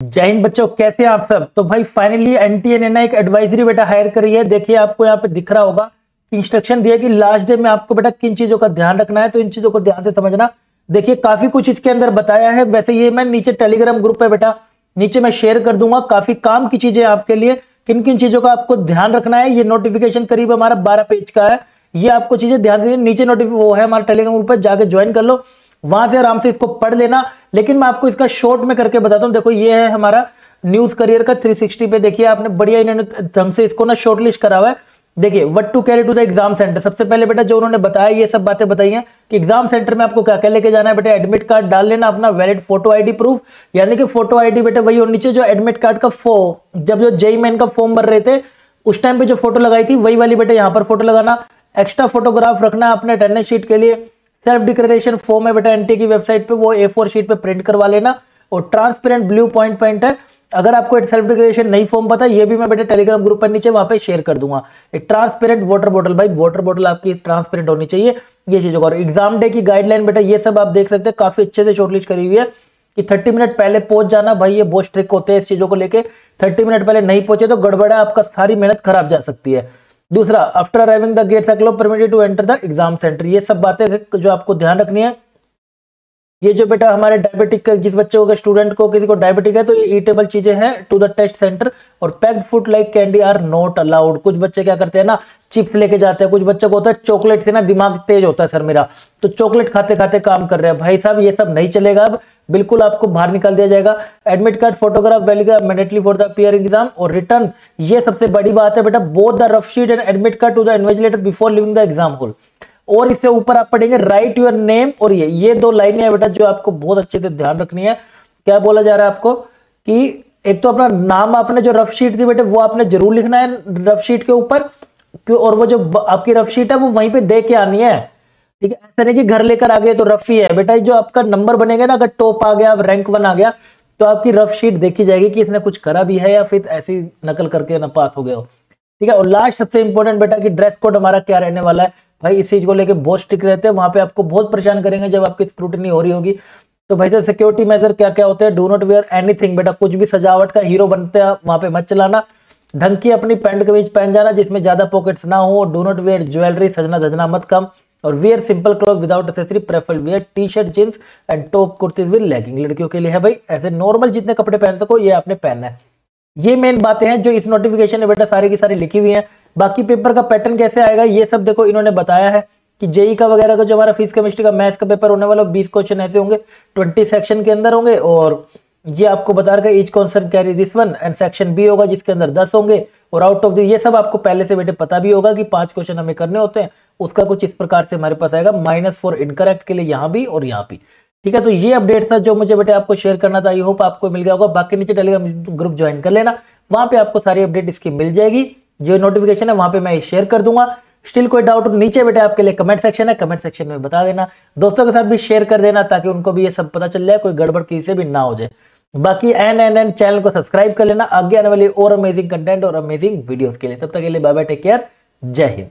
जय हिंद बच्चों, कैसे आप सब? तो भाई फाइनली एनटीएन ने एक एडवाइजरी बेटा हायर करी है। देखिए, आपको यहाँ पे दिख रहा होगा इंस्ट्रक्शन दिया कि लास्ट डे में आपको बेटा किन चीज़ों का ध्यान रखना है तो इन चीज़ों को ध्यान से समझना। देखिए, काफ़ी कुछ इसके अंदर बताया है। वैसे ये मैं नीचे टेलीग्राम ग्रुप है बेटा, नीचे मैं शेयर कर दूँगा काफ़ी काम की चीज़ें आपके लिए, किन किन चीज़ों का आपको ध्यान रखना है। ये नोटिफिकेशन करीब हमारा बारह पेज का है। ये आपको चीज़ें ध्यान से, नीचे नोटिफिक वो है हमारा टेलीग्राम ग्रुप पर जाके ज्वाइन कर लो। वहाँ से आराम से इसको पढ़ लेना। लेकिन मैं आपको इसका शॉर्ट में करके बताता हूँ। देखो, ये है हमारा न्यूज़ करियर का 360 पे। देखिए, आपने बढ़िया इन्होंने ढंग से इसको ना शॉर्ट लिस्ट करा हुआ है। देखिए what to carry to the exam centre सबसे पहले बेटा, जो उन्होंने बताया, ये सब बातें बताई हैं कि एग्ज़ाम सेंटर में आपको क्या क्या लेके जाना है बेटा। एडमिट कार्ड डाल लेना, अपना वैलिड फ़ोटो आईडी प्रूफ यानी कि फ़ोटो आईडी बेटा, वही और नीचे जो एडमिट कार्ड का फो जब जो जेई मैन का फॉर्म भर रहे थे, उस टाइम पे जो फ़ोटो लगाई थी, वही वाली बेटा यहाँ पर फ़ोटो लगाना। एक्स्ट्रा फोटोग्राफ रखना अपने अटेंडेंस शीट के लिए। सेल्फ डिक्लेरेशन फॉर्म है बेटा एनटी की वेबसाइट पे, वो ए फोर शीट पे प्रिंट करवा लेना। और ट्रांसपेरेंट ब्लू पॉइंट पॉइंट है। अगर आपको सेल्फ डिक्लेरेशन नहीं फॉर्म पता ये भी मैं बेटा टेलीग्राम ग्रुप पर नीचे वहाँ पे शेयर कर दूँगा। एक ट्रांसपेरेंट वाटर बॉटल भाई वाटर बॉटल आपकी ट्रांसपेरेंट होनी चाहिए, ये चीज़ों और एग्ज़ाम डे की गाइडलाइन बेटा, ये सब आप देख सकते हैं, काफ़ी अच्छे से शॉर्टलिस्ट करी हुई है कि 30 मिनट पहले पहुँच जाना। भाई ये बहुत स्ट्रिक होते हैं इस चीज़ों को लेके। 30 मिनट पहले नहीं पहुँचे तो गड़बड़ा आपका, सारी मेहनत खराब जा सकती है। दूसरा after arriving the gate सैक्लो permitted to enter the exam centre ये सब बातें जो आपको ध्यान रखनी है ये जो बेटा हमारे डायबिटिक जिस बच्चे को स्टूडेंट को किसी को डायबिटिक है तो ये ईटेबल चीज़ें हैं टू द टेस्ट सेंटर और packed food like candy are not allowed कुछ बच्चे क्या करते हैं ना चिप्स लेके जाते हैं। कुछ बच्चे को होता है चॉकलेट से ना दिमाग तेज होता है, सर मेरा। तो चॉकलेट खाते खाते काम कर रहे हैं। भाई साहब, ये सब नहीं चलेगा अब। बिल्कुल आपको बाहर निकाल दिया जाएगा। एडमिट कार्ड फोटोग्राफ वैलिगा मेडिटली फॉर द पियर एग्ज़ाम और रिटर्न ये सबसे बड़ी बात है बेटा both the rough sheet and admit card to the invigilator before leaving the exam hall और इससे ऊपर आप पढ़ेंगे राइट योर नेम और ये ये दो लाइनें हैं बेटा जो आपको बहुत अच्छे से ध्यान रखनी है। क्या बोला जा रहा है आपको? कि एक तो अपना नाम आपने जो रफ शीट थी बेटे, वो आपने ज़रूर लिखना है रफ शीट के ऊपर और वो जो आपकी रफ शीट है, वो वहीं पे दे के आनी है। ठीक है, ऐसा नहीं कि घर लेकर आ गए तो रफ ही है। बेटा जो आपका नंबर बनेगा ना, अगर टॉप आ गया रैंक वन आ गया तो आपकी रफ शीट देखी जाएगी कि इसने कुछ करा भी है या फिर ऐसी नकल करके ना पास हो गया हो। ठीक है? और लास्ट सबसे इंपॉर्टेंट बेटा कि ड्रेस कोड हमारा क्या रहने वाला है? भाई, इस चीज़ को लेकर बहुत स्ट्रिक रहते हैं। वहाँ पे आपको बहुत परेशान करेंगे जब आपकी स्क्रूटनी हो रही होगी। तो भाई साहब सिक्योरिटी मेजर क्या क्या होते हैं? डो नॉट वेयर एनीथिंग बेटा। कुछ भी सजावट का हीरो बनते हैं, वहाँ पे मत चलाना। ढंग अपनी पैंट कमीज पहन जाना, जिसमें ज़्यादा पॉकेट्स ना हो। डू नॉट वेयर ज्वेलरी सजना धजना मत कम। और wear simple cloth without accessory prefer wear T shirt jeans and top kurtis with legging लड़कियों के लिए है भाई, ऐसे नॉर्मल जितने कपड़े पहन सको, ये आपने पहनना है। ये मेन बातें हैं जो इस नोटिफिकेशन में बेटा सारी की सारी लिखी हुई हैं। बाकी पेपर का पैटर्न कैसे आएगा, ये सब देखो इन्होंने बताया है कि जेई का वगैरह का जो हमारा फिजिक्स केमिस्ट्री का मैथ्स का पेपर होने वाला, बीस क्वेश्चन ऐसे होंगे ट्वेंटी सेक्शन के अंदर होंगे और ये आपको बता रहा each concern carry this one and section B होगा जिसके अंदर दस होंगे और आउट ऑफ़ द ये सब आपको पहले से बेटे पता भी होगा कि पाँच क्वेश्चन हमें करने होते हैं। उसका कुछ इस प्रकार से हमारे पास आएगा माइनस फोर इनकरेक्ट के लिए यहाँ भी और यहाँ भी। ठीक है तो ये अपडेट था जो मुझे बेटे आपको शेयर करना था। आई होप आपको मिल गया होगा। बाकी नीचे टेलीग्राम ग्रुप ज्वाइन कर लेना। वहाँ पे आपको सारी अपडेट इसकी मिल जाएगी। जो नोटिफिकेशन है, वहाँ पे मैं शेयर कर दूँगा। स्टिल कोई डाउट नीचे बेटे आपके लिए कमेंट सेक्शन है। कमेंट सेक्शन में बता देना। दोस्तों के साथ भी शेयर कर देना ताकि उनको भी ये सब पता चल जाए, कोई गड़बड़ किसी से भी ना हो जाए। बाकी एन एन एन चैनल को सब्सक्राइब कर लेना। आगे आने वाली और अमेजिंग कंटेंट और अमेजिंग वीडियोस के लिए। तब तक के लिए बाय बाय टेक केयर जय हिंद।